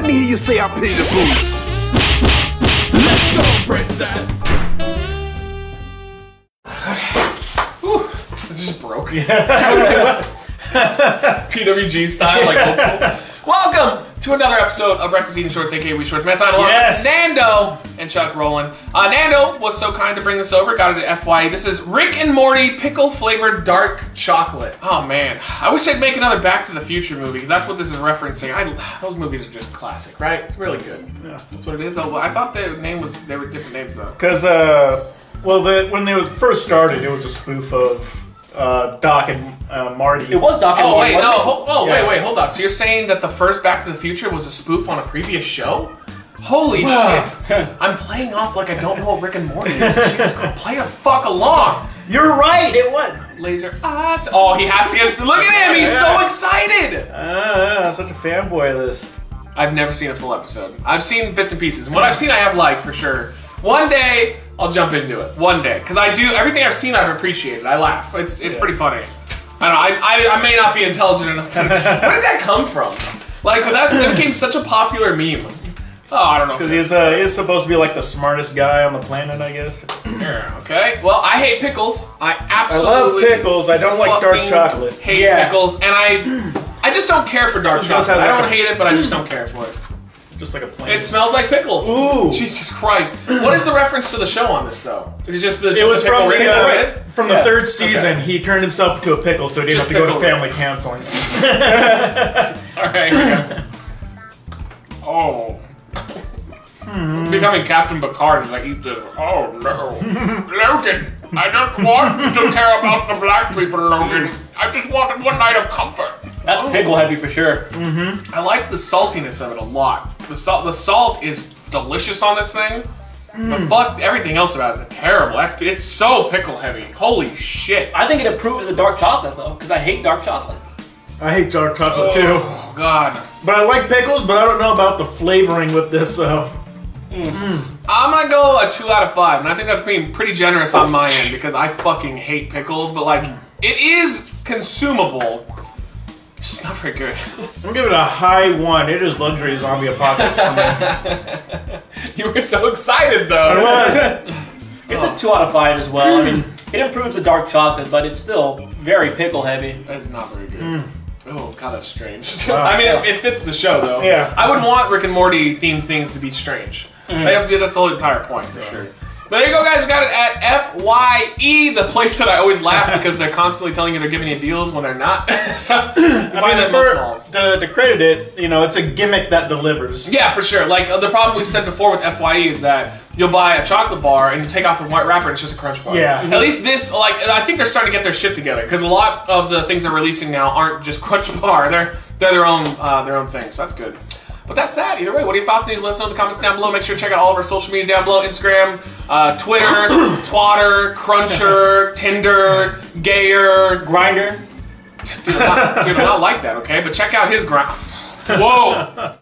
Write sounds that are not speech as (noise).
Let me hear you say I pay the booty. Let's go, princess. Ooh, It just broke. (laughs) Yeah. PWG style, like old school. Welcome to another episode of Wreckless Eating Shorts, aka We Shorts. Matt Time along Yes. Nando and Chuck Roland. Uh, Nando was so kind to bring this over. Got it at FYE. This is Rick and Morty pickle flavored dark chocolate. Oh man, I wish they'd make another Back to the Future movie because that's what this is referencing. I, those movies are just classic, right? Really good. Yeah. That's what it is. Though I thought the name was they were different names though. Because, uh, well, the, when they was first started, it was a spoof of uh, Doc and uh, Marty. It was Doc and Oh Marty, wait, no, ho- oh Yeah. wait, wait, hold on. So you're saying that the first Back to the Future was a spoof on a previous show? Holy Wow. shit! (laughs) I'm playing off like I don't know what Rick and Morty is. Jesus play the fuck along. You're right, it was. Laser eyes. Oh, he has to get. Look at him. He's so excited. Uh, such a fanboy of this. I've never seen a full episode. I've seen bits and pieces. And what I've seen, I have liked for sure. One day, I'll jump into it. One day, because I do everything I've seen. I've appreciated. I laugh. It's it's pretty funny. I don't know. I, I, I may not be intelligent enough to. Where did that come from? Like that, that became such a popular meme. Oh, I don't know. Because he's, uh, he's supposed to be like the smartest guy on the planet, I guess. Yeah, Okay. Well, I hate pickles. I absolutely. I love pickles. I don't like dark chocolate. Hate Yeah. pickles, and I I just don't care for dark chocolate. I don't a- hate it, but I just don't care for it. Just like a planet. It smells like pickles. Ooh. Jesus Christ. What is the reference to the show on this though? It's just the just It was the from the, uh, it? from the Yeah. third season. He turned himself into a pickle, so he didn't Just have to go to pickle. family counseling. (laughs) All right. here we go. oh. Becoming Captain Picard as I eat this. Oh no, Logan! I don't want to care about the black people, Logan. I just wanted one night of comfort. That's pickle heavy for sure. Mm-hmm. I like the saltiness of it a lot. The salt, the salt is delicious on this thing. But mm. fuck, everything else about it is terrible. It's so pickle heavy. Holy shit. I think it improves the dark chocolate though, because I hate dark chocolate. I hate dark chocolate too. Oh god. But I like pickles, but I don't know about the flavoring with this. Uh, I'm gonna go a two out of five, and I think that's being pretty generous on my end because I fucking hate pickles. But like, it is consumable. It's just not very good. I'm gonna give it a high one. It is luxury zombie apocalypse for me. (laughs) you were so excited though. What? (laughs) It's a two out of five as well. I mean, it improves the dark chocolate, but it's still very pickle heavy. That's not very good. Mm. Oh god, that's strange. (laughs) Wow. I mean, it, it fits the show though. Yeah. I would want Rick and Morty themed things to be strange. Mm. Like, that's the whole entire point for sure. But there you go, guys. We got it at FYE, the place that I always laugh (laughs) because they're constantly telling you they're giving you deals when they're not. (laughs) so, (clears throat) I mean, for, to, to credit it, you know, it's a gimmick that delivers. yeah, for sure. Like uh, the problem we've said before with FYE is that you'll buy a chocolate bar and you take off the white wrapper and it's just a crunch bar. Yeah. At least this, like, I think they're starting to get their shit together because a lot of the things they're releasing now aren't just (laughs) crunch bar. They're they're their own uh, their own thing. So that's good. But that's that. Either way, what are your thoughts? Please let us know in the comments down below. Make sure to check out all of our social media down below: Instagram, uh, Twitter, (coughs) Twatter, Cruncher, Tinder, Gayer. Grindr. Dude, I'm not, dude, I'm not like that. Okay, but check out his grind. (laughs) Whoa.